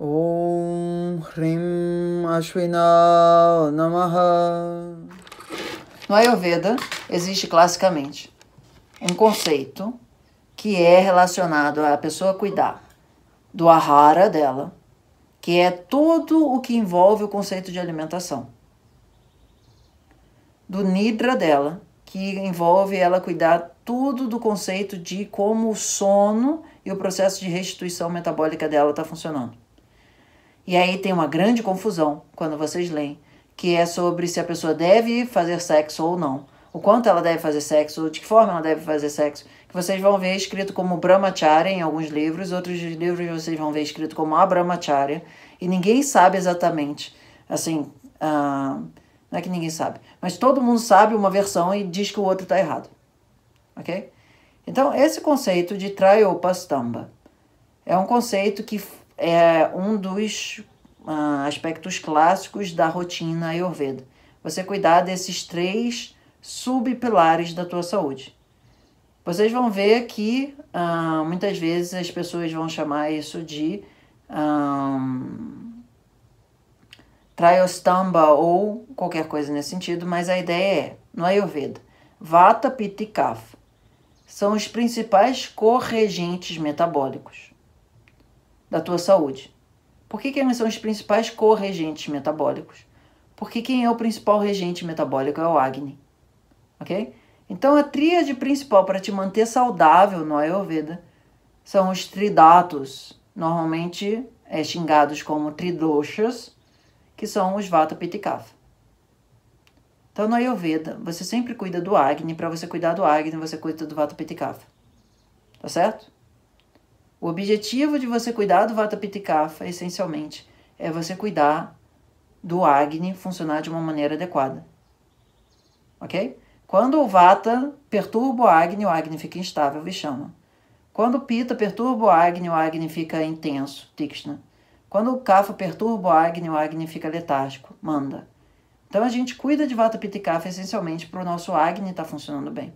Om Hrim Ashwina Namaha. No Ayurveda existe classicamente um conceito que é relacionado à pessoa cuidar do ahara dela, que é tudo o que envolve o conceito de alimentação. Do nidra dela, que envolve ela cuidar tudo do conceito de como o sono e o processo de restituição metabólica dela está funcionando. E aí tem uma grande confusão quando vocês leem, que é sobre se a pessoa deve fazer sexo ou não. O quanto ela deve fazer sexo, de que forma ela deve fazer sexo. Que vocês vão ver escrito como Brahmacharya em alguns livros, outros livros vocês vão ver escrito como Abrahmacharya. E ninguém sabe exatamente, assim, uh, não é que ninguém sabe, mas todo mundo sabe uma versão e diz que o outro está errado. Ok? Então, esse conceito de Trayopastamba é um conceito que é um dos uh, aspectos clássicos da rotina Ayurveda. Você cuidar desses três subpilares da tua saúde. Vocês vão ver que uh, muitas vezes as pessoas vão chamar isso de um, Trayostamba ou qualquer coisa nesse sentido, mas a ideia é, no Ayurveda, Vata, Pitta e Kapha são os principais corregentes metabólicos da tua saúde. Por que, que são os principais corregentes metabólicos? Porque quem é o principal regente metabólico é o Agni, ok? Então a tríade principal para te manter saudável no Ayurveda são os tridatos, normalmente é xingados como tridoshas, que são os Vata, Pitta Kapha. Então no Ayurveda, você sempre cuida do Agni, para você cuidar do Agni, você cuida do Vata, Pitta Kapha. Tá certo? O objetivo de você cuidar do Vata Pitta Kapha, essencialmente, é você cuidar do Agni funcionar de uma maneira adequada. Ok? Quando o Vata perturba o Agni, o Agni fica instável, Vishama. Quando o Pitta perturba o Agni, o Agni fica intenso, Tikshna. Quando o Kapha perturba o Agni, o Agni fica letárgico, Manda. Então a gente cuida de Vata Pitta Kapha essencialmente para o nosso Agni estar tá funcionando bem.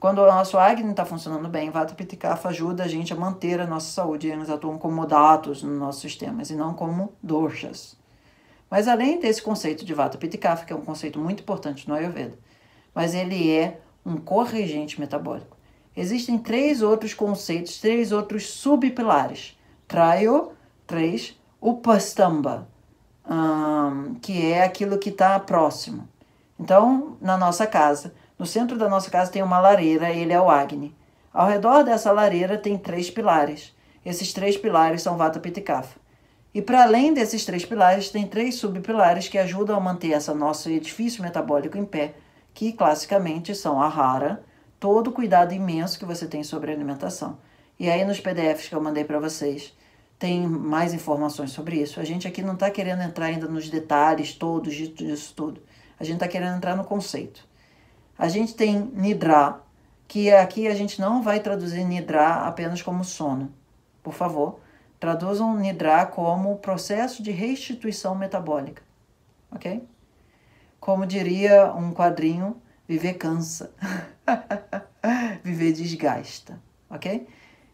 Quando o nosso Agni está funcionando bem, Vata Pitta Kapha ajuda a gente a manter a nossa saúde. Eles atuam como dados no nosso sistema e não como doshas. Mas além desse conceito de Vata Pitta Kapha, que é um conceito muito importante no Ayurveda, mas ele é um corregente metabólico. Existem três outros conceitos, três outros subpilares. Trayo, três, Upastamba, um, que é aquilo que está próximo. Então, na nossa casa, no centro da nossa casa tem uma lareira, ele é o Agni. Ao redor dessa lareira tem três pilares. Esses três pilares são Vata, Pitta e. E para além desses três pilares, tem três subpilares que ajudam a manter esse nosso edifício metabólico em pé, que classicamente são a Hara, todo o cuidado imenso que você tem sobre a alimentação. E aí nos PDFs que eu mandei para vocês, tem mais informações sobre isso. A gente aqui não está querendo entrar ainda nos detalhes todos disso tudo. A gente está querendo entrar no conceito. A gente tem Nidra, que aqui a gente não vai traduzir Nidra apenas como sono. Por favor, traduzam Nidra como processo de restituição metabólica. Ok? Como diria um quadrinho, viver cansa. viver desgasta. Ok?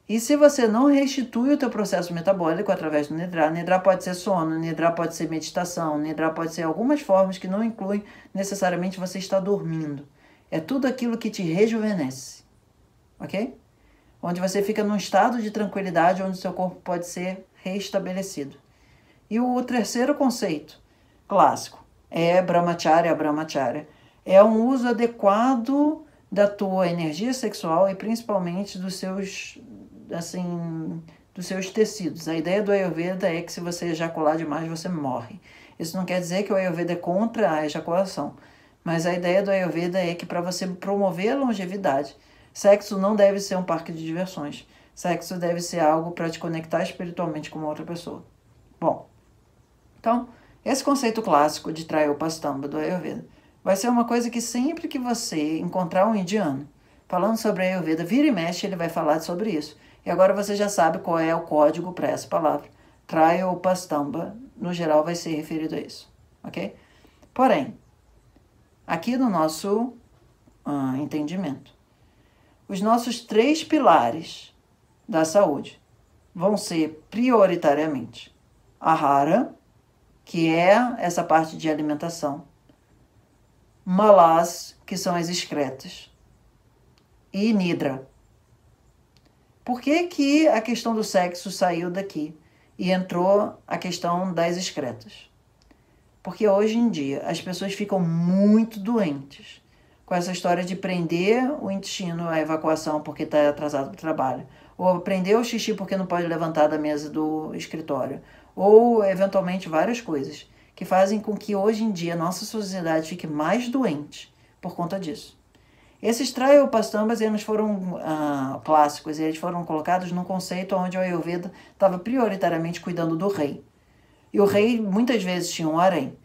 E se você não restitui o teu processo metabólico através do Nidra, Nidra pode ser sono, Nidra pode ser meditação, Nidra pode ser algumas formas que não incluem necessariamente você estar dormindo. É tudo aquilo que te rejuvenesce. Ok? Onde você fica num estado de tranquilidade onde seu corpo pode ser restabelecido. E o terceiro conceito clássico é Brahmacharya, Brahmacharya. É um uso adequado da tua energia sexual e principalmente dos seus assim dos seus tecidos. A ideia do Ayurveda é que se você ejacular demais, você morre. Isso não quer dizer que o Ayurveda é contra a ejaculação. Mas a ideia do Ayurveda é que para você promover a longevidade, sexo não deve ser um parque de diversões. Sexo deve ser algo para te conectar espiritualmente com uma outra pessoa. Bom, então, esse conceito clássico de Trayopastamba do Ayurveda vai ser uma coisa que sempre que você encontrar um indiano falando sobre Ayurveda, vira e mexe, ele vai falar sobre isso. E agora você já sabe qual é o código para essa palavra. Trayopastamba, no geral, vai ser referido a isso, ok? Porém, aqui no nosso uh, entendimento. Os nossos três pilares da saúde vão ser prioritariamente Ahara, que é essa parte de alimentação. Malas, que são as excretas. E Nidra. Por que, que a questão do sexo saiu daqui e entrou a questão das excretas? Porque hoje em dia as pessoas ficam muito doentes com essa história de prender o intestino à evacuação porque está atrasado para o trabalho, ou prender o xixi porque não pode levantar da mesa do escritório, ou eventualmente várias coisas que fazem com que hoje em dia a nossa sociedade fique mais doente por conta disso. Esses traiopastambas eles foram ah, clássicos eles foram colocados num conceito onde o Ayurveda estava prioritariamente cuidando do rei. E o rei muitas vezes tinha um harém.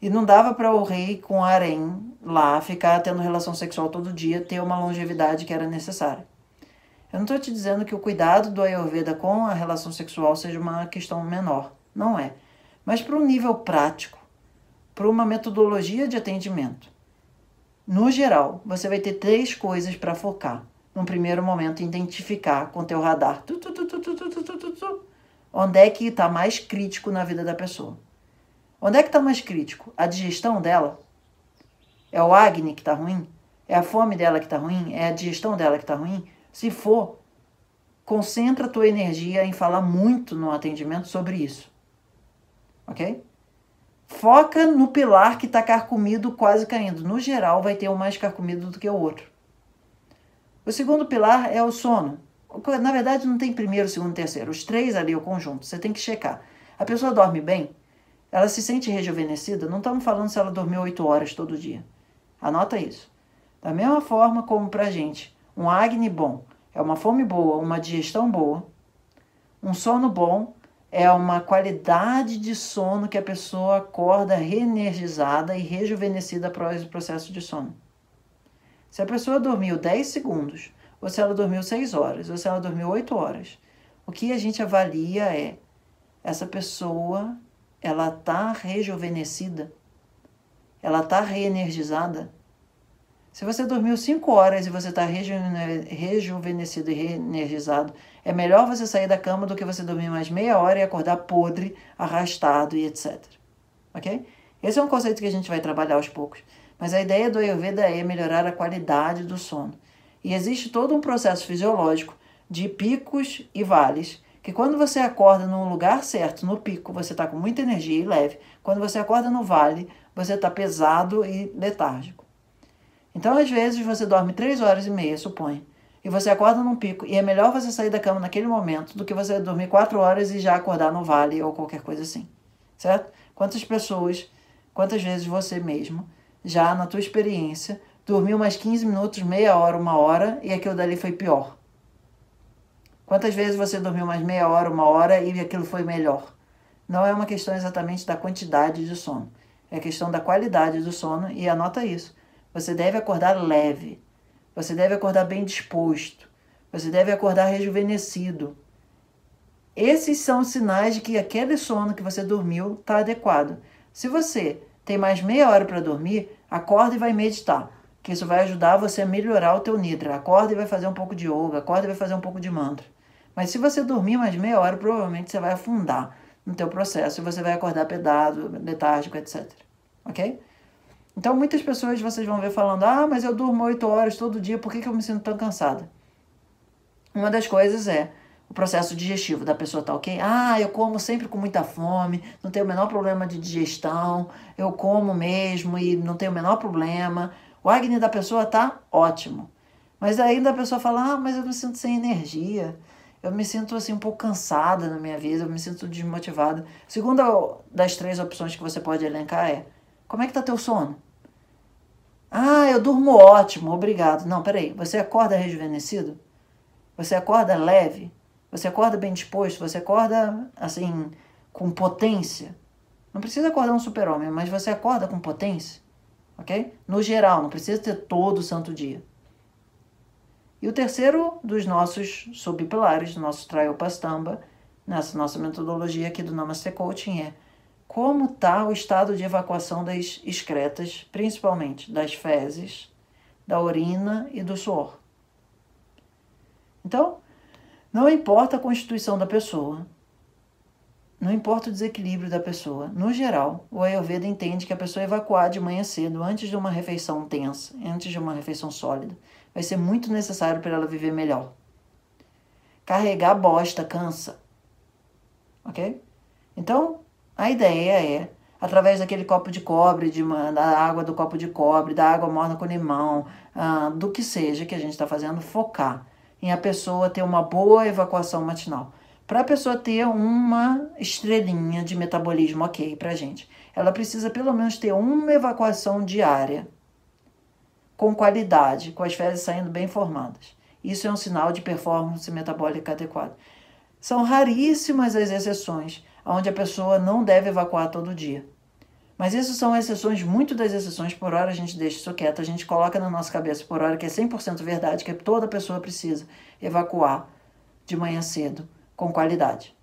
E não dava para o rei com harém lá ficar tendo relação sexual todo dia, ter uma longevidade que era necessária. Eu não estou te dizendo que o cuidado do Ayurveda com a relação sexual seja uma questão menor. Não é. Mas para um nível prático, para uma metodologia de atendimento. No geral, você vai ter três coisas para focar. Num primeiro momento, identificar com teu radar tu, tu, tu, onde é que está mais crítico na vida da pessoa. Onde é que está mais crítico? A digestão dela? É o acne que está ruim? É a fome dela que está ruim? É a digestão dela que está ruim? Se for, concentra a tua energia em falar muito no atendimento sobre isso. Ok? Foca no pilar que está carcomido, quase caindo. No geral, vai ter um mais carcomido do que o outro. O segundo pilar é o sono. Na verdade, não tem primeiro, segundo, terceiro. Os três ali, o conjunto. Você tem que checar. A pessoa dorme bem? Ela se sente rejuvenescida? Não estamos falando se ela dormiu oito horas todo dia. Anota isso. Da mesma forma como para gente, um acne bom é uma fome boa, uma digestão boa, um sono bom é uma qualidade de sono que a pessoa acorda reenergizada e rejuvenescida após o processo de sono. Se a pessoa dormiu 10 segundos, ou se ela dormiu 6 horas, ou se ela dormiu 8 horas, o que a gente avalia é essa pessoa, ela está rejuvenescida ela está reenergizada. Se você dormiu 5 horas e você está rejuvenescido e reenergizado, é melhor você sair da cama do que você dormir mais meia hora e acordar podre, arrastado e etc. Ok? Esse é um conceito que a gente vai trabalhar aos poucos. Mas a ideia do Ayurveda é melhorar a qualidade do sono. E existe todo um processo fisiológico de picos e vales, que quando você acorda num lugar certo, no pico, você está com muita energia e leve. Quando você acorda no vale, você está pesado e letárgico. Então, às vezes, você dorme três horas e meia, suponha, e você acorda num pico, e é melhor você sair da cama naquele momento do que você dormir quatro horas e já acordar no vale ou qualquer coisa assim, certo? Quantas pessoas, quantas vezes você mesmo, já na tua experiência, dormiu mais 15 minutos, meia hora, uma hora, e aquilo dali foi pior? Quantas vezes você dormiu mais meia hora, uma hora, e aquilo foi melhor? Não é uma questão exatamente da quantidade de sono é questão da qualidade do sono e anota isso. Você deve acordar leve. Você deve acordar bem disposto. Você deve acordar rejuvenescido. Esses são sinais de que aquele sono que você dormiu está adequado. Se você tem mais meia hora para dormir, acorda e vai meditar, que isso vai ajudar você a melhorar o teu nidra. Acorda e vai fazer um pouco de yoga, acorda e vai fazer um pouco de mantra. Mas se você dormir mais meia hora, provavelmente você vai afundar no teu processo e você vai acordar pedado, letárgico, etc. Ok? Então, muitas pessoas vocês vão ver falando: ah, mas eu durmo oito horas todo dia, por que, que eu me sinto tão cansada? Uma das coisas é o processo digestivo da pessoa tá ok? Ah, eu como sempre com muita fome, não tenho o menor problema de digestão, eu como mesmo e não tenho o menor problema. O acne da pessoa tá ótimo. Mas ainda a pessoa fala: ah, mas eu me sinto sem energia eu me sinto assim um pouco cansada na minha vida, eu me sinto desmotivada. Segunda das três opções que você pode elencar é: como é que tá teu sono? Ah, eu durmo ótimo, obrigado. Não, peraí, você acorda rejuvenescido? Você acorda leve? Você acorda bem disposto? Você acorda assim com potência? Não precisa acordar um super-homem, mas você acorda com potência, ok? No geral, não precisa ter todo santo dia. E o terceiro dos nossos subpilares, do nosso Trayopastamba, nessa nossa metodologia aqui do Namaste Coaching é como está o estado de evacuação das excretas, principalmente das fezes, da urina e do suor. Então, não importa a constituição da pessoa, não importa o desequilíbrio da pessoa, no geral, o Ayurveda entende que a pessoa evacuar de manhã cedo, antes de uma refeição tensa, antes de uma refeição sólida, vai ser muito necessário para ela viver melhor. Carregar bosta cansa. Ok? Então, a ideia é, através daquele copo de cobre, de uma, da água do copo de cobre, da água morna com limão, ah, do que seja que a gente está fazendo, focar em a pessoa ter uma boa evacuação matinal. Para a pessoa ter uma estrelinha de metabolismo ok para gente, ela precisa pelo menos ter uma evacuação diária com qualidade, com as fezes saindo bem formadas. Isso é um sinal de performance metabólica adequada. São raríssimas as exceções onde a pessoa não deve evacuar todo dia. Mas isso são exceções, muito das exceções, por hora a gente deixa isso quieto, a gente coloca na nossa cabeça por hora que é 100% verdade, que toda pessoa precisa evacuar de manhã cedo com qualidade.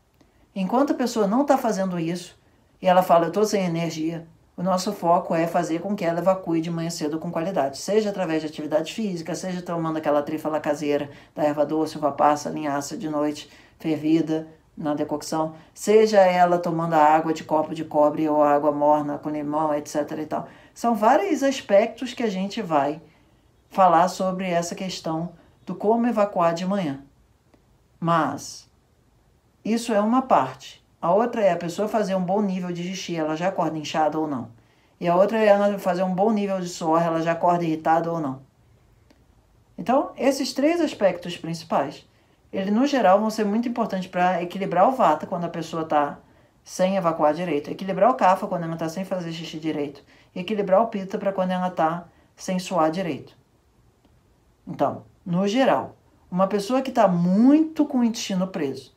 Enquanto a pessoa não está fazendo isso e ela fala, eu estou sem energia, o nosso foco é fazer com que ela evacue de manhã cedo com qualidade, seja através de atividade física, seja tomando aquela trífala caseira da erva doce, uva passa, linhaça de noite, fervida na decocção, seja ela tomando a água de copo de cobre ou água morna com limão, etc. e tal. São vários aspectos que a gente vai falar sobre essa questão do como evacuar de manhã. Mas isso é uma parte. A outra é a pessoa fazer um bom nível de xixi, ela já acorda inchada ou não. E a outra é ela fazer um bom nível de suor, ela já acorda irritada ou não. Então, esses três aspectos principais, eles no geral vão ser muito importantes para equilibrar o vata quando a pessoa está sem evacuar direito, equilibrar o kapha quando ela está sem fazer xixi direito, equilibrar o pita para quando ela está sem suar direito. Então, no geral, uma pessoa que está muito com o intestino preso,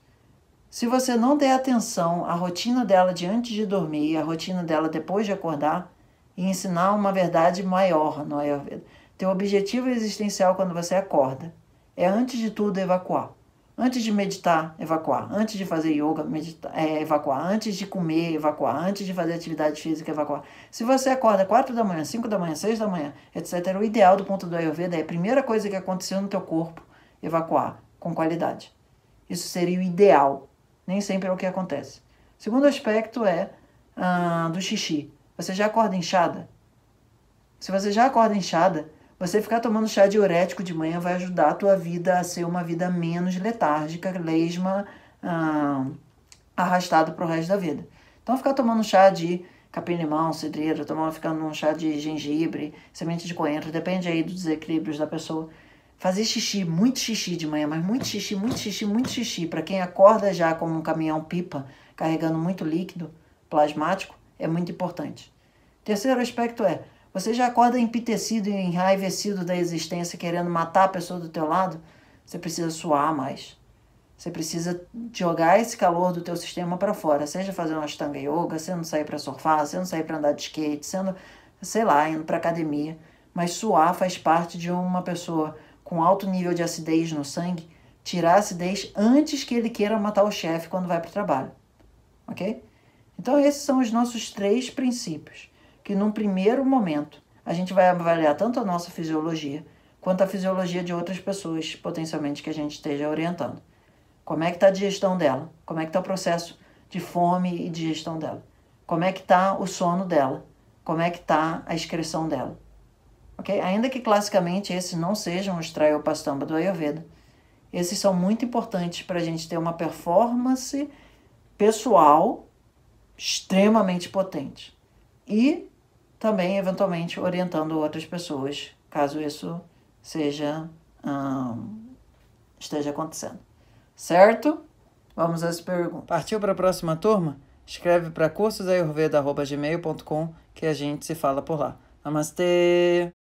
se você não der atenção à rotina dela de antes de dormir, à rotina dela depois de acordar, e ensinar uma verdade maior no Ayurveda. Teu objetivo existencial quando você acorda é, antes de tudo, evacuar. Antes de meditar, evacuar. Antes de fazer yoga, meditar, é, evacuar. Antes de comer, evacuar. Antes de fazer atividade física, evacuar. Se você acorda 4 da manhã, 5 da manhã, 6 da manhã, etc., o ideal do ponto do Ayurveda é a primeira coisa que aconteceu no teu corpo, evacuar com qualidade. Isso seria o ideal. Nem sempre é o que acontece. Segundo aspecto é ah, do xixi. Você já acorda inchada? Se você já acorda inchada, você ficar tomando chá diurético de manhã vai ajudar a tua vida a ser uma vida menos letárgica, lesma, ah, arrastada para o resto da vida. Então, ficar tomando chá de capim-limão, cidreira, tomando, ficando um chá de gengibre, semente de coentro, depende aí dos desequilíbrios da pessoa fazer xixi, muito xixi de manhã, mas muito xixi, muito xixi, muito xixi. Para quem acorda já como um caminhão pipa, carregando muito líquido plasmático, é muito importante. Terceiro aspecto é, você já acorda empitecido e enraivecido da existência, querendo matar a pessoa do teu lado, você precisa suar mais. Você precisa jogar esse calor do teu sistema para fora, seja fazendo uma Ashtanga Yoga, sendo sair para surfar, sendo sair para andar de skate, sendo, sei lá, indo para academia. Mas suar faz parte de uma pessoa com alto nível de acidez no sangue, tirar a acidez antes que ele queira matar o chefe quando vai para o trabalho. Ok? Então, esses são os nossos três princípios, que num primeiro momento a gente vai avaliar tanto a nossa fisiologia quanto a fisiologia de outras pessoas, potencialmente, que a gente esteja orientando. Como é que está a digestão dela? Como é que está o processo de fome e digestão dela? Como é que está o sono dela? Como é que está a excreção dela? Ainda que classicamente esses não sejam os Trayopastamba do Ayurveda, esses são muito importantes para a gente ter uma performance pessoal extremamente potente. E também, eventualmente, orientando outras pessoas, caso isso seja esteja acontecendo. Certo? Vamos às perguntas. Partiu para a próxima turma? Escreve para cursosayurveda.gmail.com que a gente se fala por lá. Namastê!